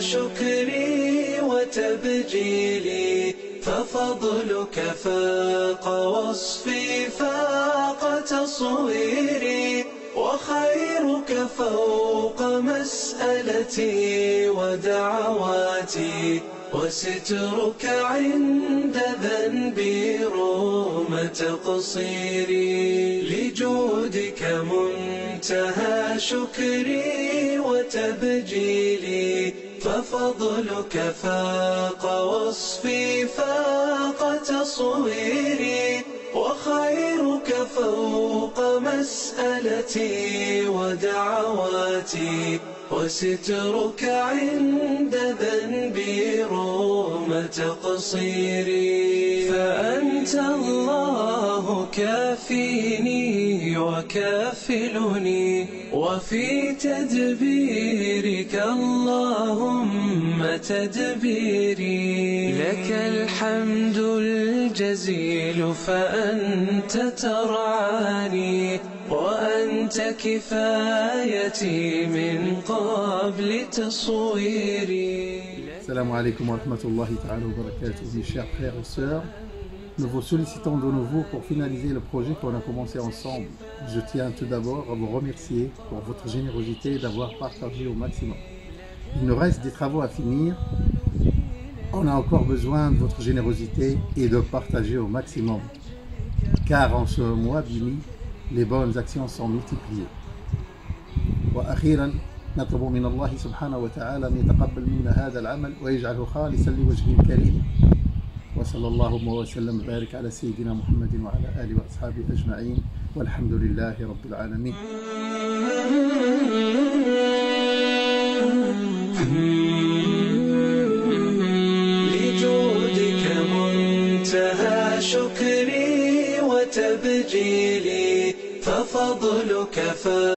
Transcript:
شكري وتبجيلي ففضلك فاق وصفي فاق تصويري وخيرك فوق مسألتي ودعواتي وسترك عند ذنبي روم تقصيري لجودك منتهى شكري وتبجيلي ففضلك فاق وصفي فاق تصويري وخيرك فوق مسألتي ودعواتي وسترك عند ذنبي روم تقصيري. فأنت الله كافيني وكافلني وفي تدبيرك اللهم تدبيري. لك الحمد الجزيل فأنت ترعاني وأنت كفايتي من قبل تصويري. rahmatullahi ta'ala wa barakatuh, mes chers frères et sœurs. Nous vous sollicitons de nouveau pour finaliser le projet qu'on a commencé ensemble. Je tiens tout d'abord à vous remercier pour votre générosité d'avoir partagé au maximum. Il nous reste des travaux à finir. On a encore besoin de votre générosité et de partager au maximum. Car en ce mois béni, les bonnes actions sont multipliées. وأخيرا نطلب من الله سبحانه وتعالى أن يتقبل منا هذا العمل ويجعله خالصا لوجهه الكريم وصلى الله وسلم وبارك على سيدنا محمد وعلى آله وأصحابه أجمعين والحمد لله رب العالمين. لجودك منتهى شكري وتبجيلي ففضلك فاق